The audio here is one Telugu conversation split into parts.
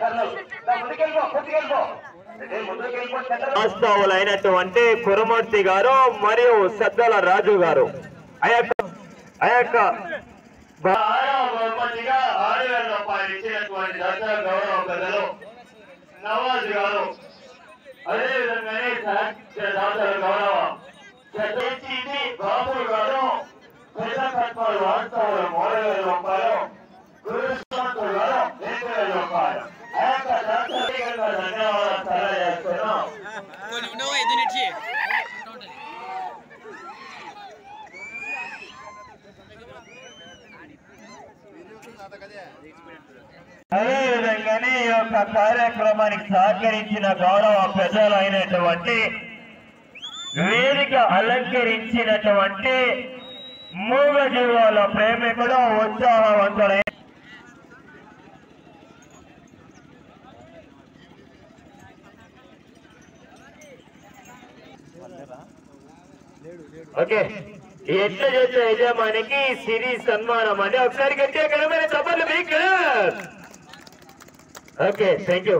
కర్నూలు. దా ముందుకెళ్ళిపో ముందుకెళ్ళిపో. అంటే ముందుకెళ్ళిపో చంద్ర వాస్తవులైనటువంటి కురమూర్తి గారు మరియు సద్దల రాజు గారు. ఆ యొక్క ఆ యొక్క బ- ఆరవ బహుమతిగా ఆరు వేల రూపాయలు ఇచ్చినటువంటి దసరా గౌరవ పెద్దలు నవాజ్ గారు అదేవిధంగానే సాహిత్య దాతల గౌరవ చతుర్థి బాబు గారు పెద్ద యొక్క అదేవిధంగానే ఈ యొక్క కార్యక్రమానికి సహకరించిన గౌరవ పెద్దలు అయినటువంటి వేదిక అలంకరించినటువంటి మూగ జీవాల ప్రేమికుడు ఉత్సాహవంతులైన ఓకే ఎట్లా చేసే యజమానికి సిరి సన్మానం అండి ఒకసారి గట్టిగా కనమైన చప్పట్లు మీకు ఓకే థ్యాంక్ యూ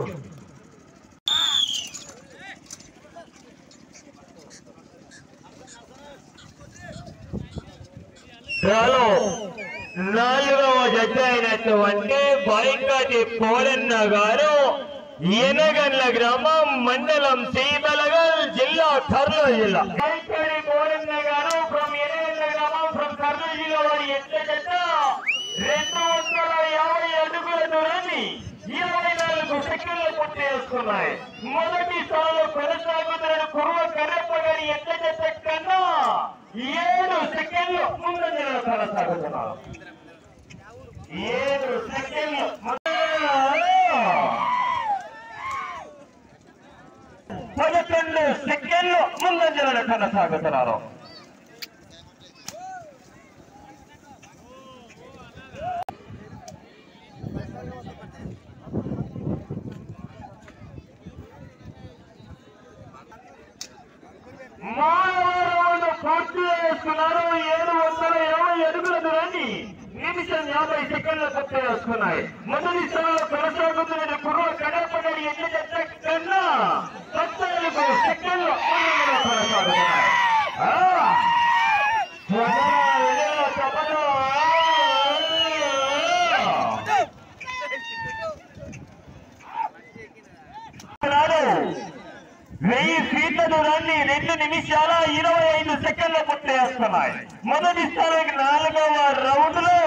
నాలుగవ జడ్జ అయినటువంటి బైకాటి పోలన్న గారు ఎనగండ్ల గ్రామం మండలం శ్రీబలగల్ జిల్లా కర్నూలు జిల్లా. పోలన్న గారు ఫ్రమ్ ఎనగండ్ల గ్రామం ఫ్రమ్ కర్నూలు జిల్లా వారి రెండు వందల యాభై అడుగుల దూరాన్ని ఇరవై నాలుగు సెకండ్లు పూర్తి చేసుకున్నాయి. మొదటి స్థానంలో కొనసాగుతున్న కురువ కర్రప్ప గారి ఎంత జడ్జ కన్నా ఏడు సెకండ్లు ముందంజలో కొనసాగుతున్నారు. ఏడు సెకండ్లు పదకొండు సెకండ్లు ముందంజలో కొనసాగుతున్నారు మానవుడు పూర్తి చేసుకున్నారు ఏడు వందల ఇరవై అడుగుల దూరాన్ని నిమిషం యాభై సెకండ్ల పూర్తి చేసుకున్నాయి మొదటి స్థానంలో కొనసాగుతున్న కుర్ర కడపడి ఎన్ని కన్నా పద్నాలుగు సెకండ్లు కొనసాగుతున్నాయి. వెయ్యి ఫీట్ల దూరాన్ని రెండు నిమిషాల ఇరవై ఐదు సెకండ్ల పూర్తి చేస్తున్నాయి. మొదటి స్థానానికి నాలుగవ రౌండ్లో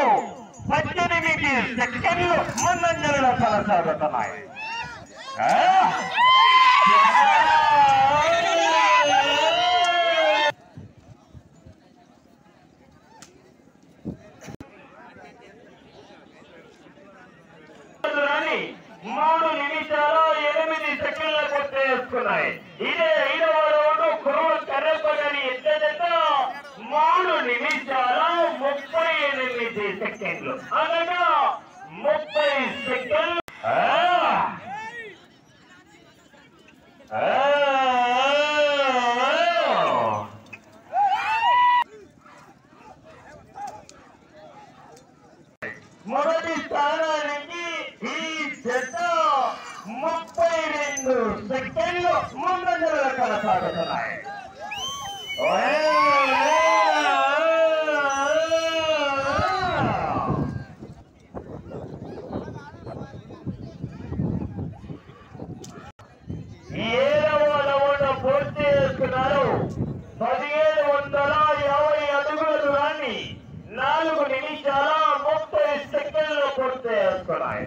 పద్దెనిమిది సెకండ్లు మనందరిలో కొనసాగుతున్నాయి మూడు నిమిషాలు ఎనిమిది సెకండ్ల పూర్తి చేసుకున్నాయి ఇదే ఐదవ రోజు కురువు కర్రపగని ఎద్దెతో మూడు నిమిషాలు ముప్పై ఎనిమిది సెకండ్లు అనగా ముప్పై సెకండ్లు ఆ! ఆ! మొదటి స్థానానికి ఈ జత ముప్పై రెండు సెకండ్లు ముందంజలో కొనసాగుతున్నాయి. ఏడవ వందల యాభై అడుగుల దూరాన్ని నాలుగు నిమిషాల ముప్పై సెకండ్లు పూర్తి చేసుకున్నాయి.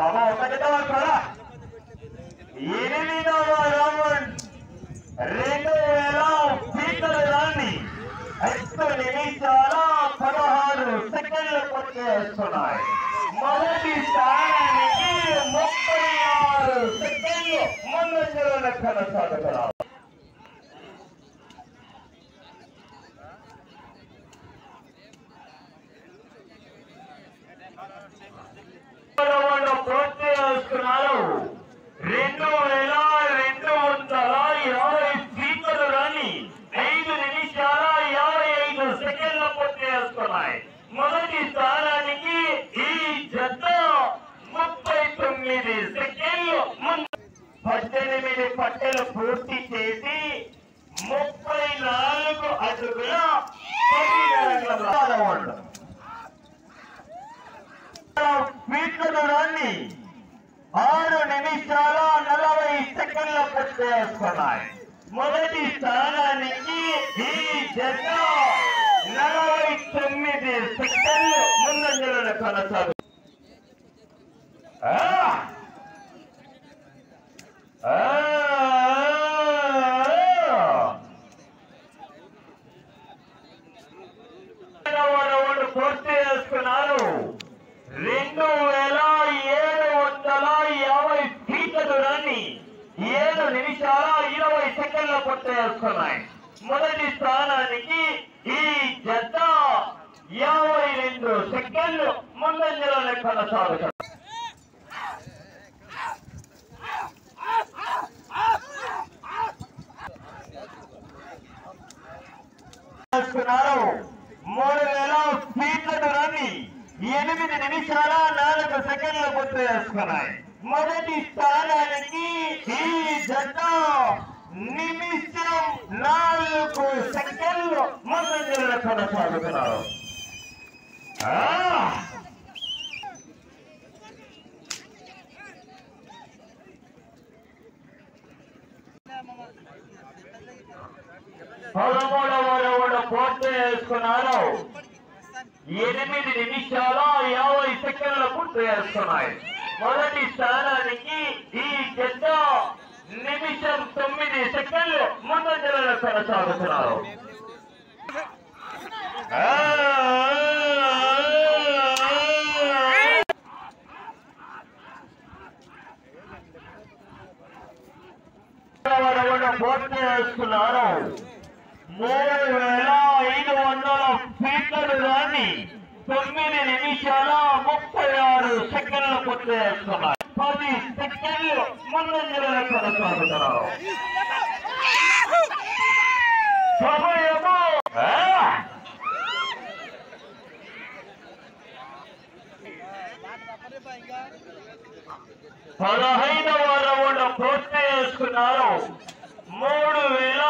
బాబా ఒకటితో కూడా ఎనిమిదవ రౌండ్ రెండు వేల పీతల రాణి ఐదు నిమిషాల పదహారు సెకండ్లకు వచ్చేస్తున్నాయి మొదటి స్థానానికి ముప్పై ఆరు సెకండ్లు ముందంజలో లెక్కన పద్దెనిమిది పట్టెలు పూర్తి చేసి ముప్పై నాలుగు అడుగుల పది ఫీట్ల దూరాన్ని ఆరు నిమిషాల నలభై సెకండ్ల పూర్తి చేసుకున్నాయి మొదటి స్థానానికి ఈ జత నలభై తొమ్మిది సెకండ్లు ముందంజలను కొనసాగు ఆ! ఆ! రెండవ రౌండ్ పూర్తి చేసుకున్నారు రెండు వేల ఏడు వందల యాభై ఫీట్ల దూరాన్ని ఏడు నిమిషాల ఇరవై సెకండ్ల పూర్తి చేసుకున్నాయి. మొదటి స్థానానికి ఈ జత యాభై రెండు సెకండ్లు ముందంజలోనే కొనసాగుతారు మూడు వేల ఫీట్ల దూరాన్ని ఎనిమిది నిమిషాల నాలుగు సెకండ్లు గుర్తు చేసుకున్నాయి. మొదటి స్థానానికి ఈ జట్టు నిమిషం నాలుగు సెకండ్లు ముందంజలో కొనసాగుతున్నారు పదమూడు పదమూడవ రౌండ్ పూర్తి చేసుకున్నారు. ఎనిమిది నిమిషాల యాభై సెకండ్ల పూర్తి చేసుకున్నాయి మొదటి స్థానానికి ఈ జత నిమిషం తొమ్మిది సెకండ్లు ముందంజలలో కొనసాగుతున్నారు. పూర్తి మూడు వేల ఐదు వందల ఫీట్లు కానీ తొమ్మిది నిమిషాల ముప్పై ఆరు సెకండ్ల పూర్తి పది సెకండ్లు ముందంజలలో కొనసాగుతున్నారు సమయము. పదహైదవ రౌండ్ పూర్తి చేసుకున్నారు. మూడు వేల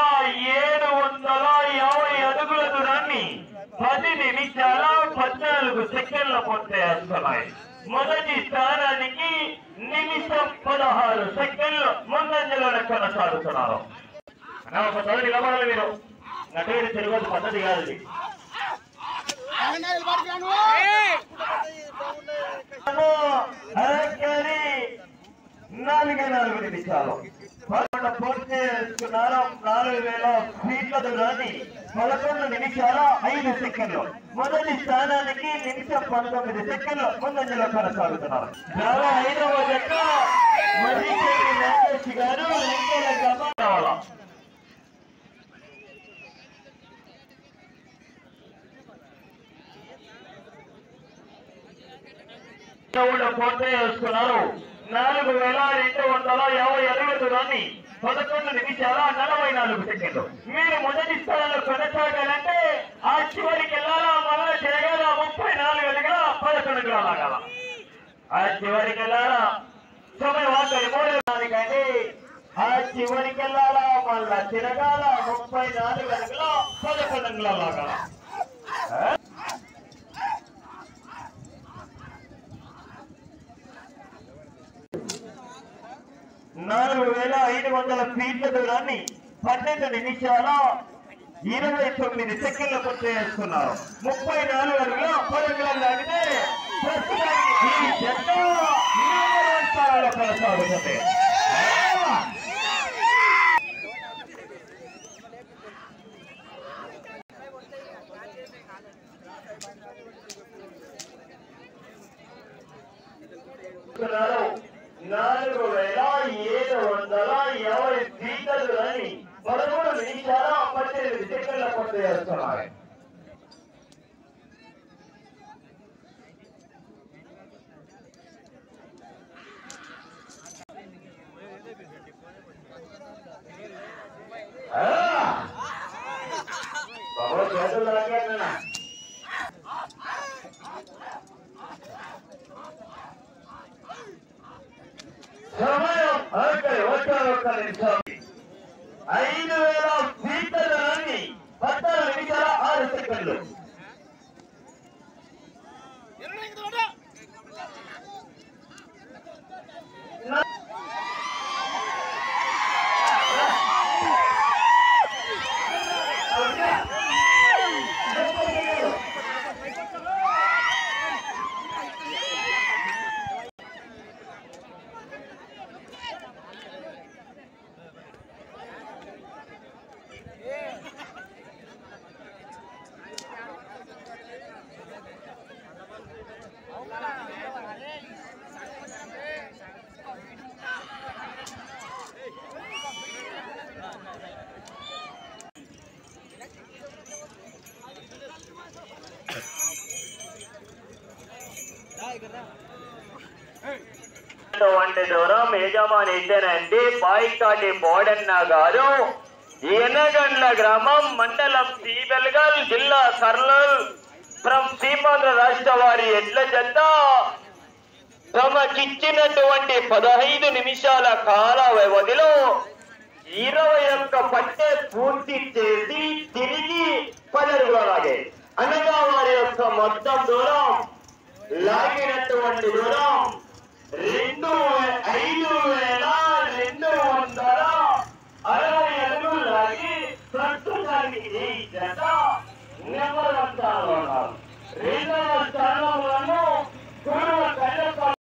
ఏడు వందల యాభై అడుగుల దూరాన్ని పది నిమిషాల పద్నాలుగు సెకండ్ల పూర్తి చేస్తున్నాయి. మొదటి స్థానానికి పదహారు సెకండ్లు ముందంజలో కొనసాగుతున్నారు. అన్న ఒక చదువు నిలబడాలి మీరు నటుడు తిరగదు పద్ధతి కాదు ఇది. నాలుగే నాలుగు నిమిషాలు పదకొండు పూర్తి చేసుకున్నారు నాలుగు వేల సీట్ల దూరాన్ని పదకొండు నిమిషాల ఐదు సెకండ్లు. మొదటి స్థానానికి నిమిషం పంతొమ్మిది సెకండ్లు ముందంజలో కొనసాగుతున్నారు. చాలా ఐదవ జట్ట. మర్రిశెట్టి నాగేష్ గారు లెక్కల గ్రామం పూర్తి చేసుకున్నారు నాలుగు వేల రెండు వందల యాభై ఎనిమిది దూరాన్ని పదకొండు నిమిషాల నలభై నాలుగు సెకండ్లు. మీరు మొదటి స్థానంలో కొనసాగాలంటే ఆ చివరికి వెళ్ళాలా మళ్ళా తిరగాల ముప్పై నాలుగు అడుగుల పదకొండు గ్రామాల ఆ చివరికి వెళ్ళాలా తొమ్మిది వందల మూడు దానికండి ఆ చివరికి వెళ్ళాలా మళ్ళా తిరగాల ముప్పై నాలుగు అడుగుల పదకొండు అడుగుల లాగాల ఆ? నాలుగు వేల ఐదు వందల ఫీట్ల దూరాన్ని పన్నెండు నిమిషాల ఇరవై తొమ్మిది సెకండ్ల పూర్తి చేసుకున్నారు ముప్పై నాలుగు అడుగుల పరుగుల లాగితే ప్రస్తుతానికి ఈ స్థానంలో కొనసాగుతుంది. చూస్తున్నారు నాలుగు వేల ఏడు వందల యాభై మీటర్లు అని పదమూడు నిమిషాల పద్దెనిమిది సెకండ్ల పూర్తి చేస్తున్నారు ఆ! బాబు చేతులు తాకేస్తున్నా సమయం ఓకే ఒక్క ఒక్క నిమిషం ఐదు వేల మీటర్లని పద్నాలుగు నిమిషాల ఆరు సెకండ్లు వంటి దూరం యజమాని ఇద్దరండి పాయికాటి బోడన్న గారు. ఎనగండ్ల గ్రామం మండలం సీబెల్గల్ జిల్లా సర్లల్ ఫ్రం సీమాంధ్ర రాష్ట్ర వారి ఎడ్ల జత తమకిచ్చినటువంటి పదహైదు నిమిషాల కాల వ్యవధిలో ఇరవై ఒక్క పట్టే పూర్తి